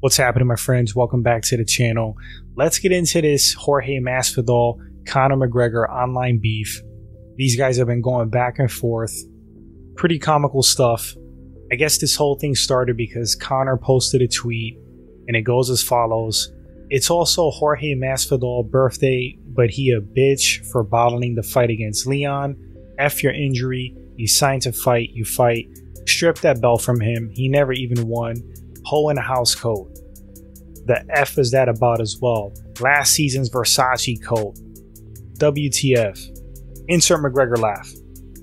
What's happening, my friends? Welcome back to the channel. Let's get into this Jorge Masvidal, Conor McGregor online beef. These guys have been going back and forth. Pretty comical stuff. I guess this whole thing started because Conor posted a tweet and it goes as follows. It's also Jorge Masvidal birthday, but he a bitch for bottling the fight against Leon. F your injury. You signed to fight, you fight. Strip that belt from him. He never even won hole in a house coat. The F is that about as well. Last season's Versace coat. WTF. Insert McGregor laugh.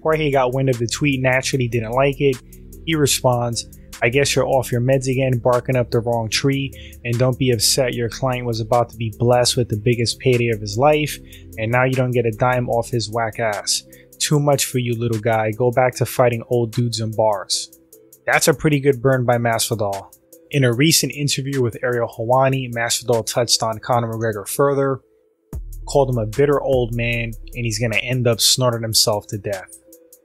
Jorge got wind of the tweet, naturally didn't like it. He responds, I guess you're off your meds again, barking up the wrong tree, and don't be upset your client was about to be blessed with the biggest payday of his life, and now you don't get a dime off his whack ass. Too much for you, little guy. Go back to fighting old dudes in bars. That's a pretty good burn by Masvidal. In a recent interview with Ariel Helwani, Masvidal touched on Conor McGregor further, called him a bitter old man, and he's going to end up snorting himself to death.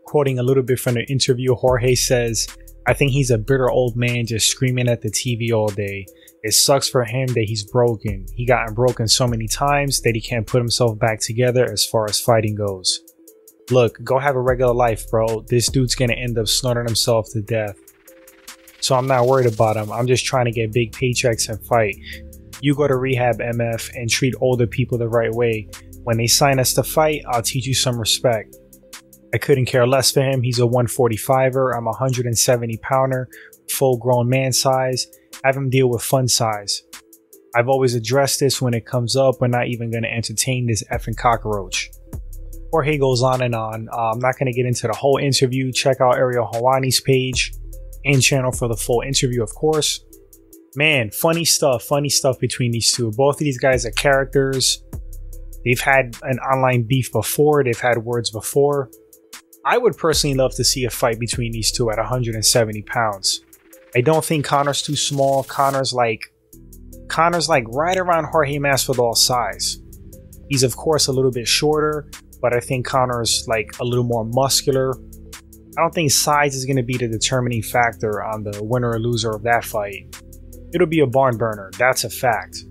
Quoting a little bit from the interview, Jorge says, I think he's a bitter old man just screaming at the TV all day. It sucks for him that he's broken. He gotten broken so many times that he can't put himself back together as far as fighting goes. Look, go have a regular life, bro. This dude's gonna end up snorting himself to death. So I'm not worried about him. I'm just trying to get big paychecks and fight. You go to rehab MF and treat older people the right way. When they sign us to fight, I'll teach you some respect. I couldn't care less for him. He's a 145er. I'm a 170 pounder, full grown man size. Have him deal with fun size. I've always addressed this when it comes up. We're not even going to entertain this effing cockroach. Jorge goes on and on. Uh, I'm not going to get into the whole interview. Check out Ariel Helwani's page and channel for the full interview, of course. Man, funny stuff, funny stuff between these two. Both of these guys are characters. They've had an online beef before, they've had words before. I would personally love to see a fight between these two at 170 pounds. I don't think Conor's too small. Conor's like Conor's like right around Jorge Masvidal's size. He's of course a little bit shorter, but I think Conor's like a little more muscular, I don't think size is going to be the determining factor on the winner or loser of that fight. It'll be a barn burner, that's a fact.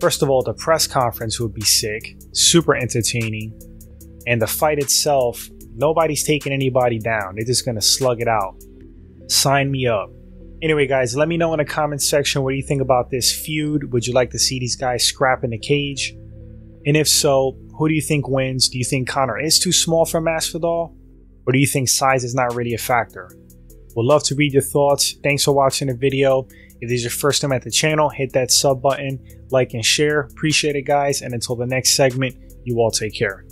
First of all, the press conference would be sick, super entertaining, and the fight itself, nobody's taking anybody down. They're just going to slug it out. Sign me up. Anyway, guys, let me know in the comments section what do you think about this feud. Would you like to see these guys scrap in the cage? And if so, who do you think wins? Do you think Conor is too small for Masvidal? Or do you think size is not really a factor? Would love to read your thoughts. Thanks for watching the video. If this is your first time at the channel, hit that sub button, like and share. Appreciate it, guys. And until the next segment, you all take care.